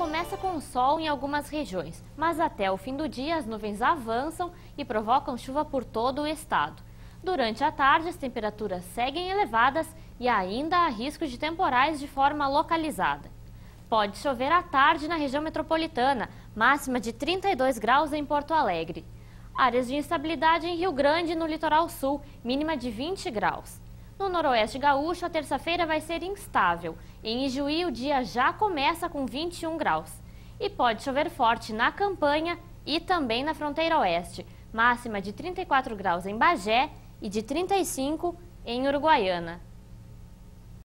começa com sol em algumas regiões, mas até o fim do dia as nuvens avançam e provocam chuva por todo o estado. Durante a tarde, as temperaturas seguem elevadas e ainda há risco de temporais de forma localizada. Pode chover à tarde na região metropolitana, máxima de 32 graus em Porto Alegre. Áreas de instabilidade em Rio Grande no litoral sul, mínima de 20 graus. No noroeste gaúcho, a terça-feira vai ser instável. Em Ijuí, o dia já começa com 21 graus. E pode chover forte na campanha e também na fronteira oeste. Máxima de 34 graus em Bagé e de 35 em Uruguaiana.